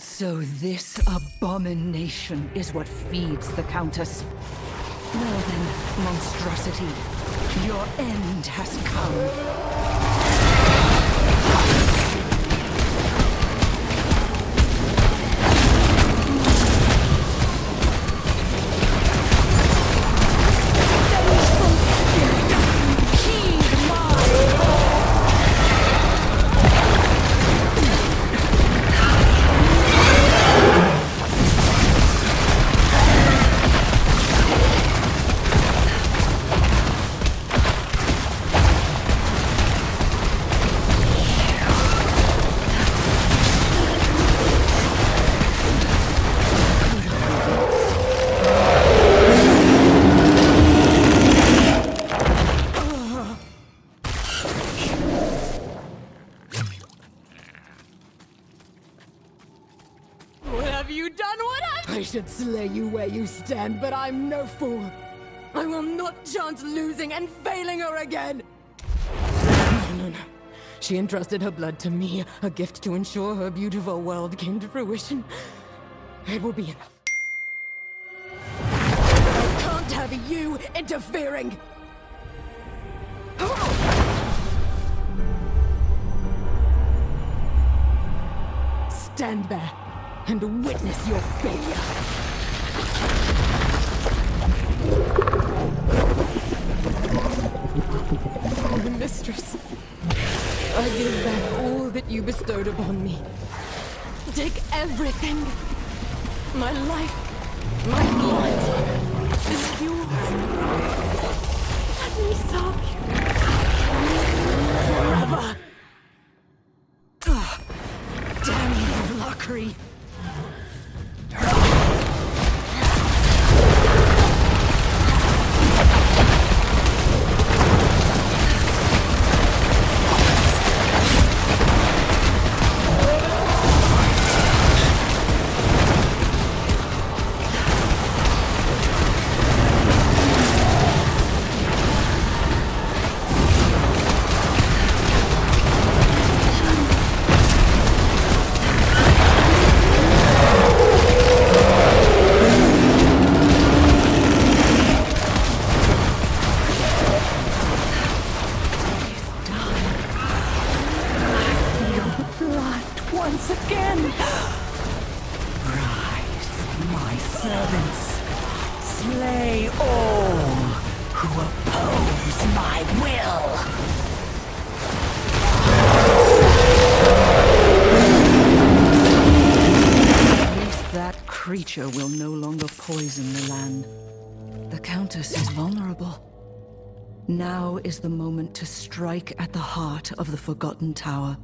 So this abomination is what feeds the Countess. Well then, monstrosity, your end has come. Have you done? What have I should slay you where you stand, but I'm no fool. I will not chance losing and failing her again. No, no, no. She entrusted her blood to me, a gift to ensure her beautiful world came to fruition. It will be enough. I can't have you interfering. Stand there and witness your failure. Mistress, I give back all that you bestowed upon me. Take everything. My life, my blood is yours. Let me serve you. Forever. Ah, damn you, Lockery. Again. Rise, my servants. Slay all who oppose my will. At least that creature will no longer poison the land. The Countess is vulnerable. Now is the moment to strike at the heart of the Forgotten Tower.